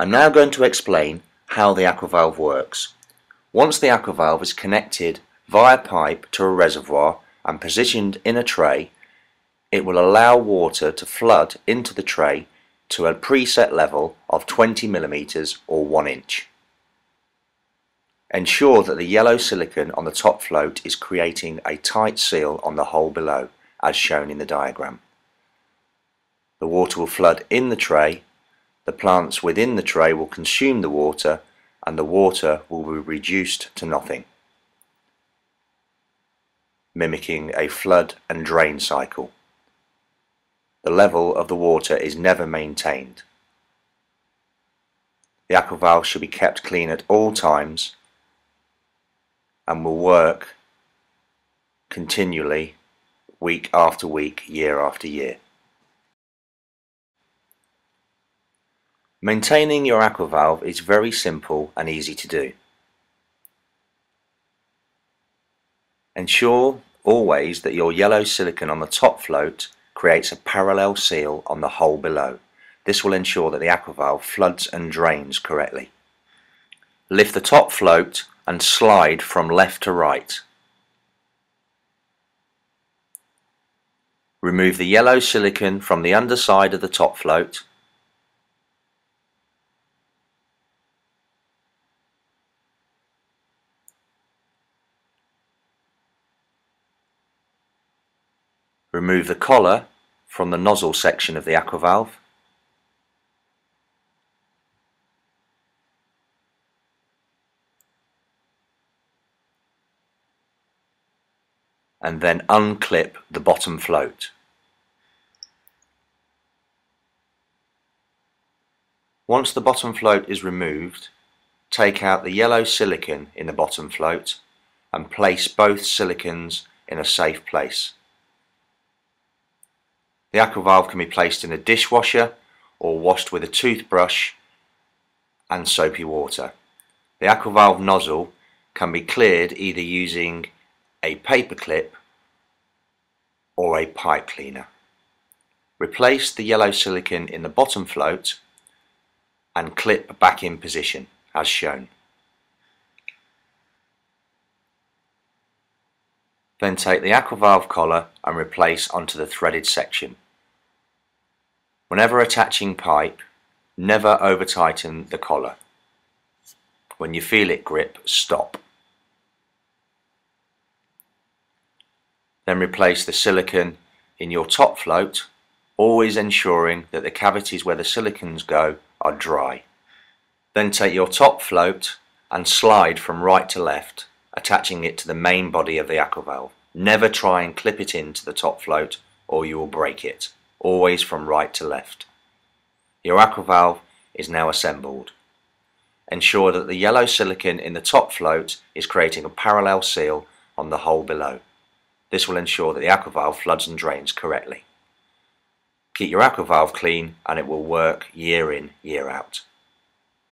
I'm now going to explain how the aquavalve works. Once the aquavalve is connected via pipe to a reservoir and positioned in a tray, it will allow water to flood into the tray to a preset level of 20 millimeters or 1 inch. Ensure that the yellow silicon on the top float is creating a tight seal on the hole below, as shown in the diagram. The water will flood in the tray the plants within the tray will consume the water and the water will be reduced to nothing, mimicking a flood and drain cycle. The level of the water is never maintained. The aqua aquavalve should be kept clean at all times and will work continually week after week, year after year. Maintaining your aquavalve is very simple and easy to do. Ensure always that your yellow silicon on the top float creates a parallel seal on the hole below. This will ensure that the aquavalve floods and drains correctly. Lift the top float and slide from left to right. Remove the yellow silicon from the underside of the top float Remove the collar from the nozzle section of the aquavalve. and then unclip the bottom float. Once the bottom float is removed, take out the yellow silicon in the bottom float and place both silicons in a safe place. The aquavalve can be placed in a dishwasher or washed with a toothbrush and soapy water. The aquavalve nozzle can be cleared either using a paper clip or a pipe cleaner. Replace the yellow silicon in the bottom float and clip back in position as shown. Then take the aquavalve collar and replace onto the threaded section. Whenever attaching pipe, never over tighten the collar. When you feel it grip, stop. Then replace the silicon in your top float, always ensuring that the cavities where the silicons go are dry. Then take your top float and slide from right to left attaching it to the main body of the aqua valve. Never try and clip it into the top float or you will break it, always from right to left. Your aquavalve is now assembled. Ensure that the yellow silicon in the top float is creating a parallel seal on the hole below. This will ensure that the aquavalve floods and drains correctly. Keep your aquavalve clean and it will work year in, year out.